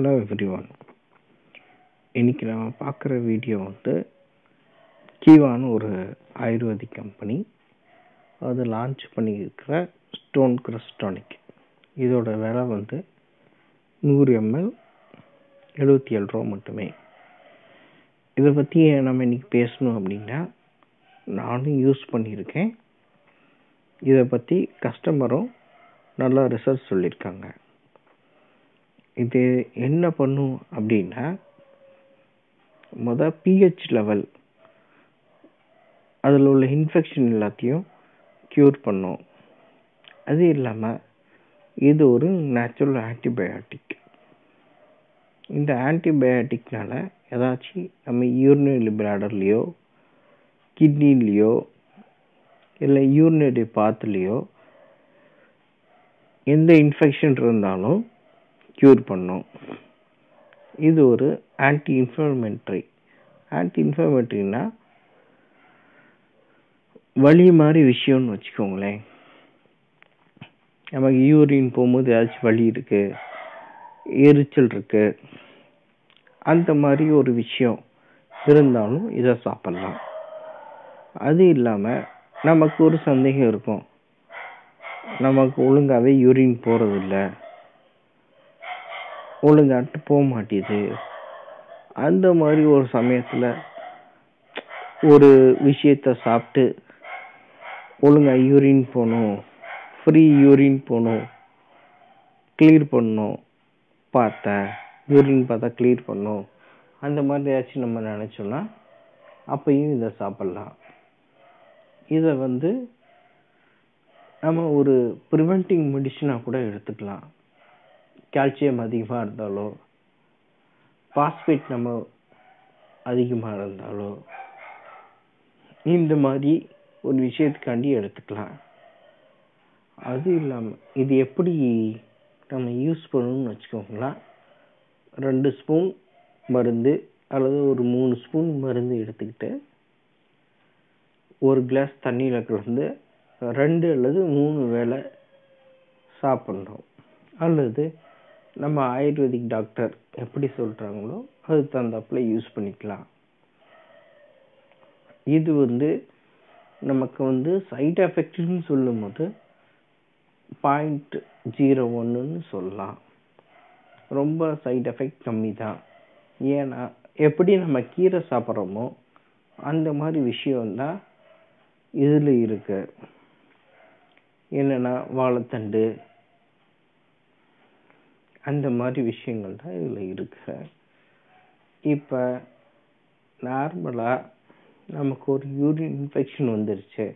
Hello everyone இன்னைக்கு நம்ம பார்க்குற வீடியோ வந்து கீவான்னு ஒரு ஆயுர்வேதிக் கம்பெனி அது லான்ச் பண்ணியிருக்கிற ஸ்டோன் கிரஸ்டானிக் இதோட விலை வந்து நூறு எம்எல் எழுபத்தி ஏழு ரூபா மட்டுமே. இதை பற்றி நம்ம இன்னைக்கு பேசணும் அப்படின்னா நானும் யூஸ் பண்ணியிருக்கேன். இதை பற்றி கஸ்டமரும் நல்லா ரிசல்ட் சொல்லியிருக்காங்க. இது என்ன பண்ணும் அப்படின்னா முத பிஹெச் லெவல் அதில் உள்ள இன்ஃபெக்ஷன் எல்லாத்தையும் க்யூர் பண்ணும். அது இல்லாமல் இது ஒரு நேச்சுரல் ஆன்டிபயாட்டிக் இந்த ஆன்டிபயாட்டிக்னால ஏதாச்சும் நம்ம யூரினரி பிளாடர்லேயோ கிட்னிலேயோ இல்லை யூரினரி பாத்துலேயோ எந்த இன்ஃபெக்ஷன் இருந்தாலும் க்யூர் பண்ணும். இது ஒரு ஆன்டி இன்ஃப்ளமெண்ட்ரி ஆன்டி இன்ஃப்ளமேட்டரினா வலி மாதிரி விஷயம்னு வச்சுக்கோங்களேன். நமக்கு யூரின் போகும்போது ஏதாச்சும் வலி இருக்குது எரிச்சல் இருக்குது அந்த மாதிரி ஒரு விஷயம் இருந்தாலும் இதை சாப்பிட்லாம். அது இல்லாமல் நமக்கு ஒரு சந்தேகம் இருக்கும். நமக்கு ஒழுங்காகவே யூரின் போகிறதில்ல ஒழுங்காட்டு போக மாட்டேது. அந்த மாதிரி ஒரு சமயத்தில் ஒரு விஷயத்த சாப்பிட்டு ஒழுங்கா யூரின் போகணும் ஃப்ரீ யூரின் போகணும் கிளியர் பண்ணணும் பார்த்தேன் யூரின் பார்த்தா கிளியர் பண்ணணும். அந்த மாதிரி ஏதாச்சும் நம்ம நினச்சோன்னா அப்பையும் இதை சாப்பிட்லாம். இதை வந்து நம்ம ஒரு ப்ரிவென்டிங் மெடிசனாக கூட எடுத்துக்கலாம். கால்சியம் அதிகமாக இருந்தாலோ பாஸ்பேட் நம்ம அதிகமாக இருந்தாலோ இந்த மாதிரி ஒரு விஷயத்துக்காண்டி எடுத்துக்கலாம். அது இல்லாமல் இது எப்படி நம்ம யூஸ் பண்ணணும்னு வச்சுக்கோங்களேன். ரெண்டு ஸ்பூன் மருந்து அல்லது ஒரு மூணு ஸ்பூன் மருந்து எடுத்துக்கிட்டு ஒரு கிளாஸ் தண்ணியில் கலந்து ரெண்டு அல்லது மூணு வேளை சாப்பிட்ணும். அல்லது நம்ம ஆயுர்வேதிக் டாக்டர் எப்படி சொல்கிறாங்களோ அது தகுந்தாப்புல யூஸ் பண்ணிக்கலாம். இது வந்து நமக்கு வந்து சைட் எஃபெக்ட்னு சொல்லும் போது பாயிண்ட் ஜீரோ ஒன்றுன்னு சொல்லலாம். ரொம்ப சைட் எஃபெக்ட் கம்மி தான் ஏன்னா எப்படி நம்ம கீரை சாப்பிட்றோமோ அந்த மாதிரி விஷயம்தான் இதில் இருக்கு. என்னென்னா வாழைத்தண்டு அந்த மாதிரி விஷயங்கள் தான் இதில் இருக்கு. இப்போ நார்மலாக நமக்கு ஒரு யூரின் இன்ஃபெக்ஷன் வந்துருச்சு.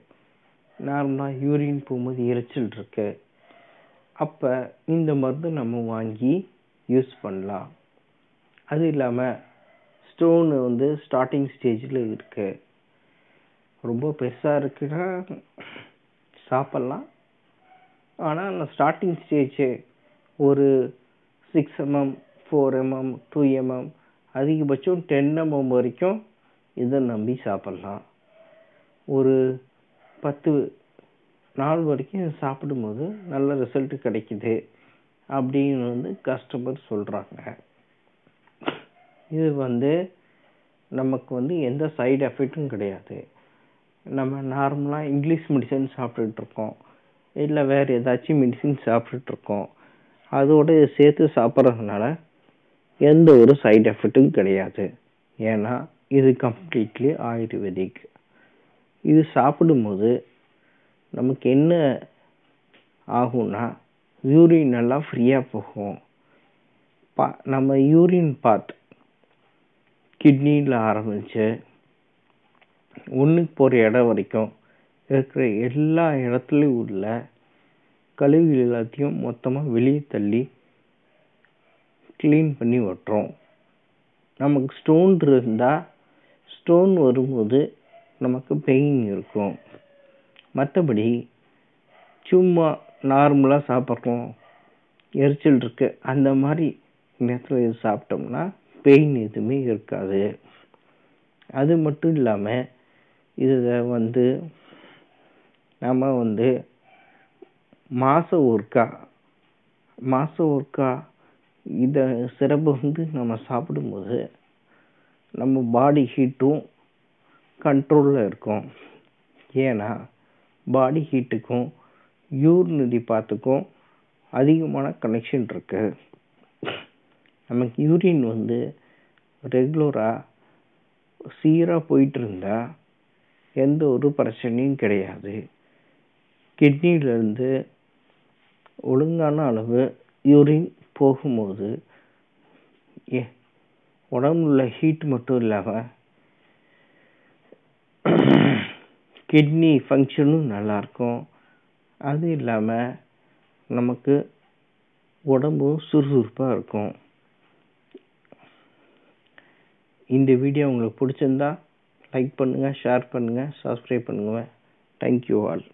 நார்மலாக யூரின் போகும்போது எரிச்சல் இருக்கு. அப்போ இந்த மருந்து நம்ம வாங்கி யூஸ் பண்ணலாம். அது இல்லாமல் ஸ்டோன் வந்து ஸ்டார்டிங் ஸ்டேஜில் இருக்குது ரொம்ப பெருசாக இருக்குன்னா சாப்பிட்லாம். ஆனால் அந்த ஸ்டார்டிங் ஸ்டேஜ் ஒரு six MM four MM two MM அதிகபட்சம் டென் எம்எம் வரைக்கும் இதை நம்பி சாப்பிட்லாம். ஒரு பத்து நாள் வரைக்கும் சாப்பிடும்போது நல்ல ரிசல்ட் கிடைக்குது அப்படின்னு வந்து கஸ்டமர் சொல்கிறாங்க இது வந்து நமக்கு வந்து எந்த சைடு எஃபெக்ட்டும் கிடையாது. நம்ம நார்மலாக இங்கிலீஷ் மெடிசன் சாப்பிட்டுட்ருக்கோம் இல்லை வேறு ஏதாச்சும் மெடிசின் சாப்பிட்டுட்ருக்கோம் அதோட சேர்த்து சாப்பிட்றதுனால எந்த ஒரு சைட் எஃபெக்ட்டும் கிடையாது. ஏன்னா இது கம்ப்ளீட்லி ஆயுர்வேதிக் இது சாப்பிடும்போது நமக்கு என்ன ஆகும்னா யூரின் நல்லா ஃப்ரீயாக போகும். பா நம்ம யூரின் பாத் கிட்னியில் ஆரம்பித்து ஒன்றுக்கு போகிற இடம் வரைக்கும் இருக்கிற எல்லா இடத்துலையும் உள்ள கழிவு எல்லாத்தையும் மொத்தமாக வெளியே தள்ளி க்ளீன் பண்ணி ஒட்டுறோம். நமக்கு ஸ்டோன் இருந்தால் ஸ்டோன் வரும்போது நமக்கு பெயின் இருக்கும். மற்றபடி சும்மா நார்மலாக சாப்பிட்றோம். எரிச்சல் இருக்கு. அந்த மாதிரி நேரத்தில் இது சாப்பிட்டோம்னா பெயின் எதுவுமே இருக்காது. அது மட்டும் இல்லாமல் இதை வந்து நம்ம வந்து மாதம் ஒருக்கா மாதம் ஒருக்கா இதை சிரப்பை வந்து நம்ம சாப்பிடும்போது நம்ம பாடி ஹீட்டும் கண்ட்ரோலில் இருக்கும். ஏன்னா பாடி ஹீட்டுக்கும் யூரினரி பாத்துக்கும் அதிகமான கனெக்ஷன் இருக்குது நமக்கு யூரின் வந்து ரெகுலராக சீராக போயிட்டு எந்த ஒரு பிரச்சனையும் கிடையாது. கிட்னியிலேருந்து ஒழுங்கான அளவு யூரின் போகும்போது ஏ உடம்புல உள்ள ஹீட் மட்டும் இல்லாமல் கிட்னி ஃபங்க்ஷனும் நல்லாயிருக்கும் அது இல்லாமல் நமக்கு உடம்பும் சுறுசுறுப்பாக இருக்கும். இந்த வீடியோ உங்களுக்கு பிடிச்சிருந்தா லைக் பண்ணுங்கள் ஷேர் பண்ணுங்கள் சப்ஸ்கிரைப் பண்ணுங்கள் தேங்க்யூ ஆல்